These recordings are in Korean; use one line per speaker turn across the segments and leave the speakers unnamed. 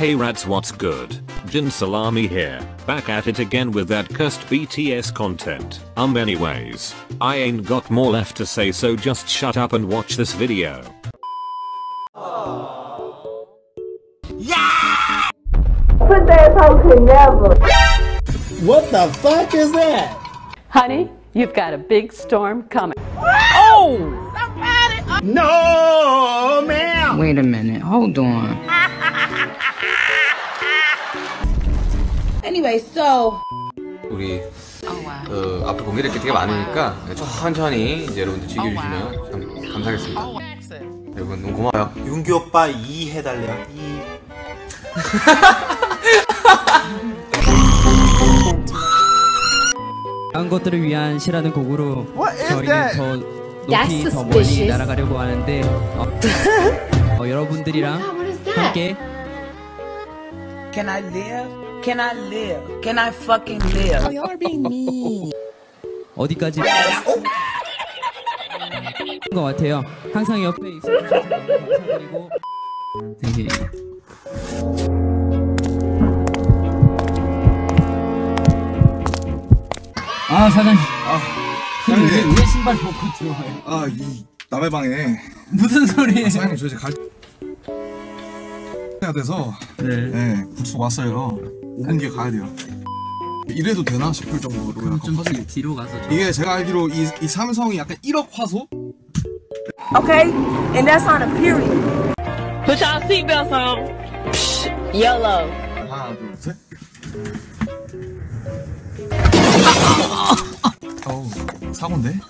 Hey rats what's good? Jin Salami here, back at it again with that cursed BTS content. Um anyways, I ain't got more left to say so just shut up and watch this video.
Put that hoe could never.
What the fuck is that?
Honey, you've got a big storm coming. Oh! Somebody!
No, ma'am.
Wait a minute, hold on.
Anyway, so
우리 그 앞에 공개될 게 되게 많으니까 천천히 이제 여러분들 즐겨주시면 참 감사하겠습니다. 여러분 너무 고마워요.
윤기 오빠 2 해달래요. 2.
다른 것들을 위한 시라는 곡으로 저희는 더 높이 더 멀리. 날아가려고 하는데 어, 어, 여러분들이랑 함께
Can I live? Can I live? Can I fucking live?
you're being mean.
어디까지 것 같아요. 항상 옆에 있어 주셔서 너무 감사드리고 되게 아 사장님 근데 왜, 왜 신발 벗고 들어와요?
아, 이 남의 방에
무슨 소리예요?
사장님 저 이제 갈 해야 돼서
네.
네, 구축 왔어요. 5분 뒤에 가야 돼요. 이래도 되나 싶을 정도로 약간
좀
화질이
뒤로 가서 좀
이게 제가 알기로 이, 이 삼성이 약간 1억 화소?
Okay? And that's on a period.
Put y'all seatbelts on. Yellow.
하나, 둘, 셋. 어우, 사고인데?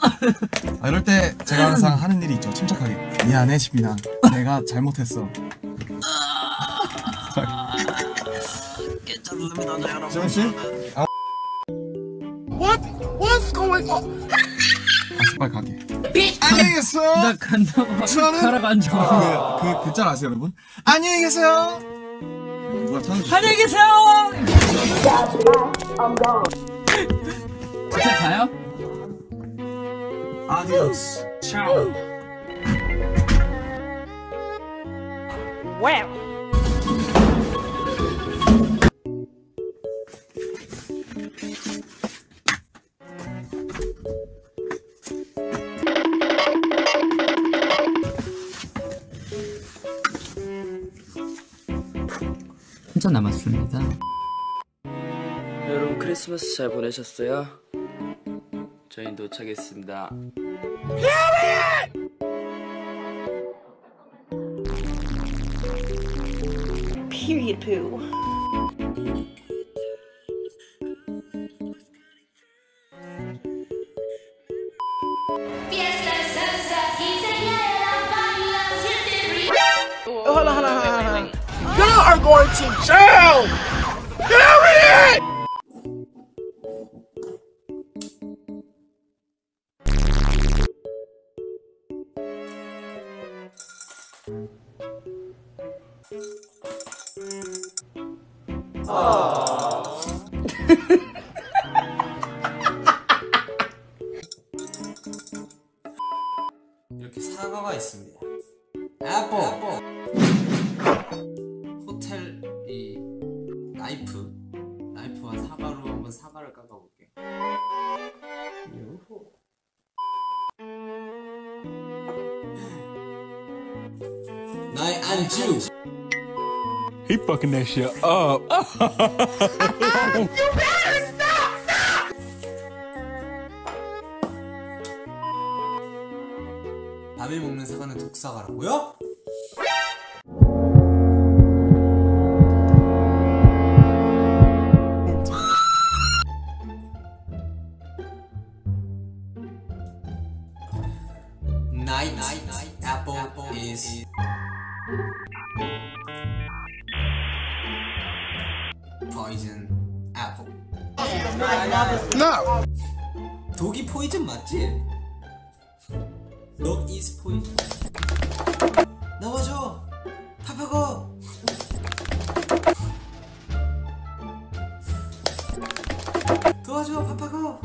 아, 이럴 때 제가 항상 하는 일이 있죠. 침착하게. 미안해, 시민아. 내가 잘못했어. 지원 씨? 아. What? What's going on? 아, 빨리 가게. 안녕히 계세요.
나 간다고
저는
가라고 앉아
그, 그 글자를 아세요, 여러분? 안녕히 계세요. 누가 찾아주세요.
안녕히 계세요 진짜 가요?
아디오스. 차오.
한참 남았습니다
여러분 크리스마스 잘 보내셨어요? 저희 도착했습니다.
Period poo.
Hold on, hold are going to jail! Period!
이렇게 사과가 있습니다. 애플. 호텔 사과를 깎아볼게. 요호. 나의 안주.
He fucking that shit up.
밤에 먹는 사과는 독사과라고요? is poison apple.
No!
독이 포이즌 맞지? Dog is poison. 나와줘. 파파고. 도와줘 파파고.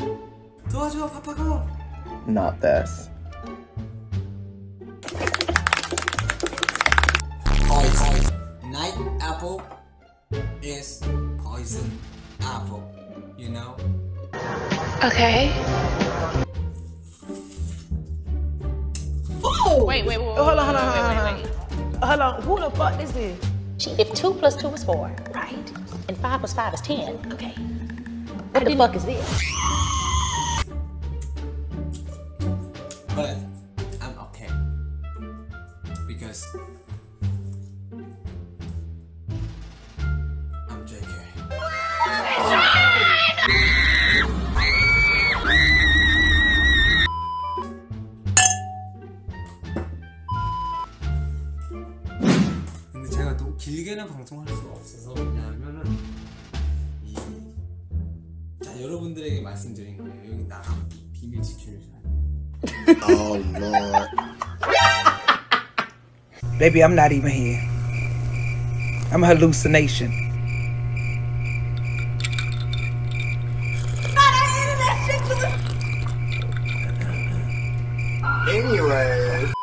도와줘 파파고.
Not this.
Poison. Night apple is poison apple. You know?
Okay.
Wait, wait, wait, oh, wait. Hold on, hold on, hold on, hold on. Hold on. Who the fuck is this?
If two plus two is four, right? And five plus five is ten, okay. What the fuck is this?
But I'm okay. Because 길게는 방송할 수가 없어서 왜냐하면은 이 자, 여러분들에게 말씀드린 거예요. 여기 나랑 비밀 지키는 시간.
Oh Lord.
Baby, I'm not even here. I'm a hallucination.
Anyways.